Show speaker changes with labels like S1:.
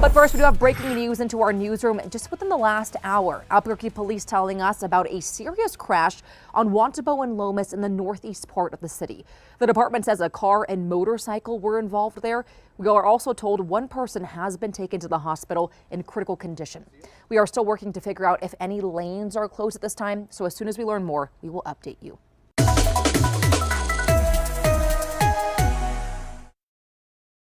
S1: But first, we do have breaking news into our newsroom just within the last hour. Albuquerque police telling us about a serious crash on Juan Tabo and Lomas in the northeast part of the city. The department says a car and motorcycle were involved there. We are also told one person has been taken to the hospital in critical condition. We are still working to figure out if any lanes are closed at this time, so as soon as we learn more, we will update you.